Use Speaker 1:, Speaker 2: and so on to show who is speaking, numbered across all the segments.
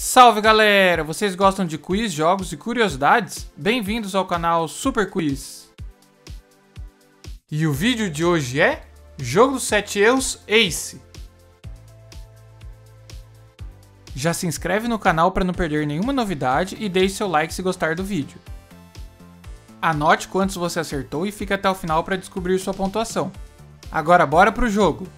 Speaker 1: Salve galera! Vocês gostam de quiz, jogos e curiosidades? Bem-vindos ao canal Super Quiz! E o vídeo de hoje é Jogo dos 7 Erros Ace. Já se inscreve no canal para não perder nenhuma novidade e deixe seu like se gostar do vídeo. Anote quantos você acertou e fique até o final para descobrir sua pontuação. Agora bora pro jogo!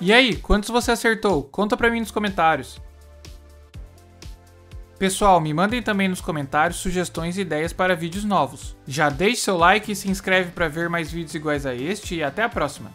Speaker 1: E aí, quantos você acertou? Conta pra mim nos comentários. Pessoal, me mandem também nos comentários sugestões e ideias para vídeos novos. Já deixe seu like e se inscreve para ver mais vídeos iguais a este e até a próxima!